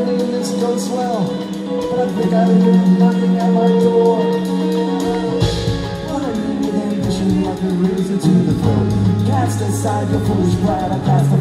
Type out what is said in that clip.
everything this goes well, but I think I've been knocking at my door. What I need with ambition, like a razor to the throat. Cast aside your foolish pride, I cast a